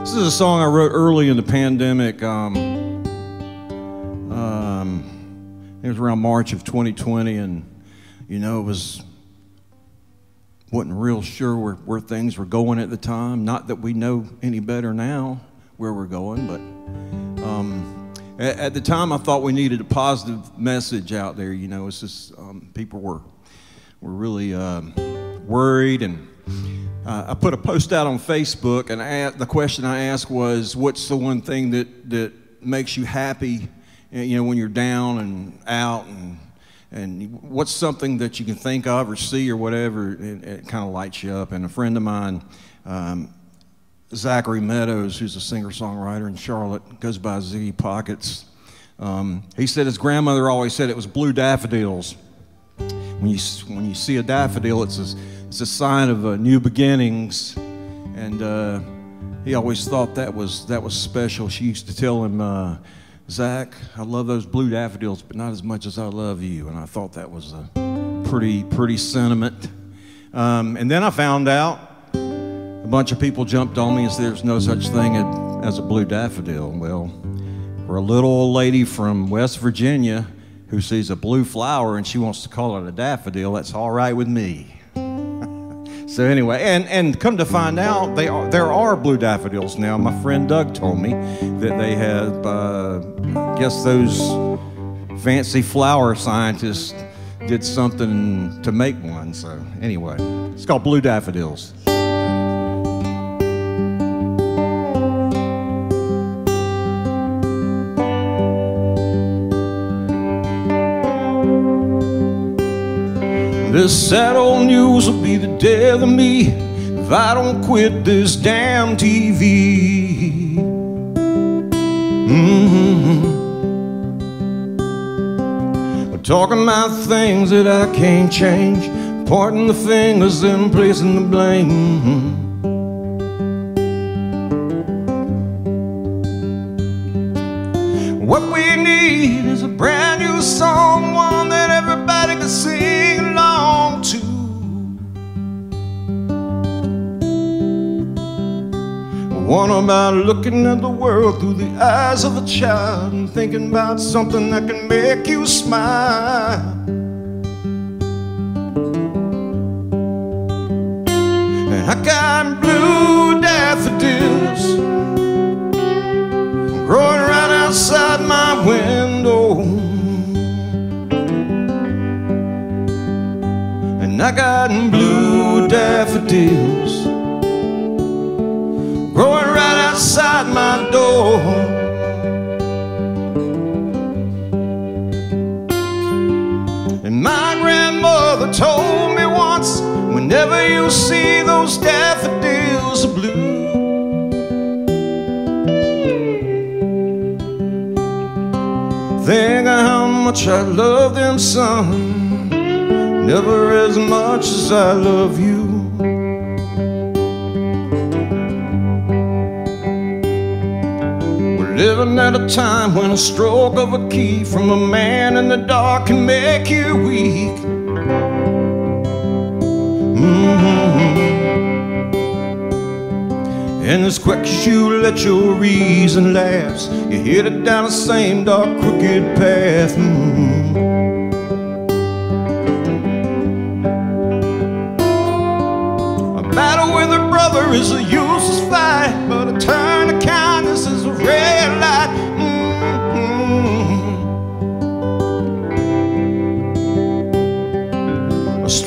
This is a song I wrote early in the pandemic. Um, um, it was around March of 2020, and you know, it was wasn't real sure where, where things were going at the time. Not that we know any better now where we're going, but um, at, at, the time I thought we needed a positive message out there. You know, it's just um, people were were really um, worried and uh, I put a post out on Facebook, and the question I asked was, "What's the one thing that that makes you happy? You know, when you're down and out, and and what's something that you can think of or see or whatever? It, it kind of lights you up." And a friend of mine, um, Zachary Meadows, who's a singer-songwriter in Charlotte, goes by Ziggy Pockets. Um, he said his grandmother always said it was blue daffodils. When you when you see a daffodil, it's a it's a sign of uh, new beginnings. And uh, he always thought that was, that was special. She used to tell him, uh, Zach, I love those blue daffodils, but not as much as I love you. And I thought that was a pretty, pretty sentiment. Um, and then I found out a bunch of people jumped on me and said there's no such thing as a blue daffodil. Well, for a little old lady from West Virginia who sees a blue flower and she wants to call it a daffodil, that's all right with me. So anyway, and, and come to find out, they are, there are blue daffodils now. My friend Doug told me that they have, uh, I guess those fancy flower scientists did something to make one. So anyway, it's called blue daffodils. This sad old news will be the death of me if I don't quit this damn TV. Mm-hmm. We're talking about things that I can't change, pointing the fingers and placing the blame. What we need is a brand new song, one that everybody can sing One about looking at the world through the eyes of a child and thinking about something that can make you smile. And I got blue daffodils door. And my grandmother told me once whenever you see those daffodils blue. Think of how much I love them, son. Never as much as I love you. Living at a time when a stroke of a key from a man in the dark can make you weak. Mm-hmm. And as quick as you let your reason lapse, you hit it down the same dark, crooked path. Mm-hmm. A battle with a brother is a useless fight,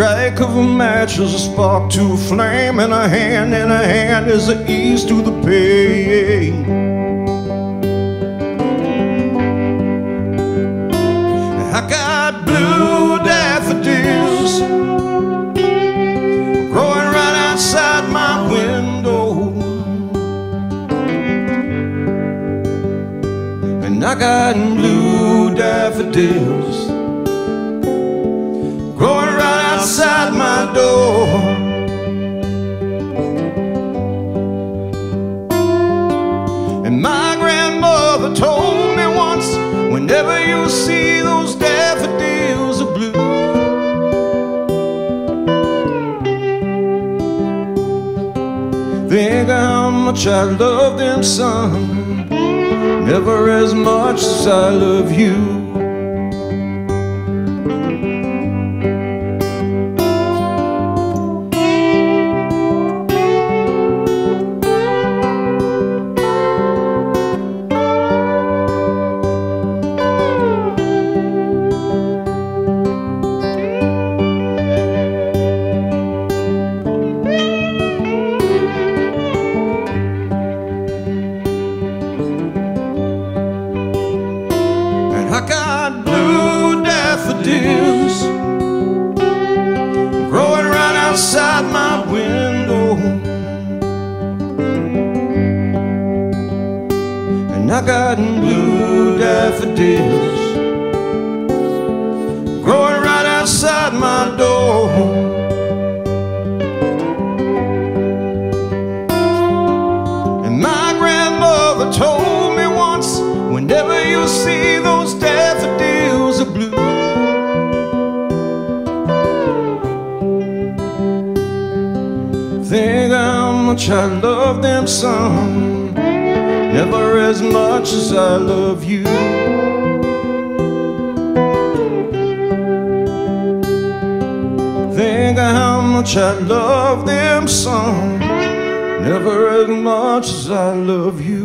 strike of a match is a spark to a flame, and a hand in a hand is the ease to the pain. I got blue daffodils growing right outside my window. And I got blue daffodils door. And my grandmother told me once whenever you see those daffodils are blue. Think of how much I love them, son. Never as much as I love you. I got blue daffodils growing right outside my door. And my grandmother told me once whenever you see those daffodils are blue, think how much I love them, son. As much as I love you. Think of how much I love them, son. Never as much as I love you.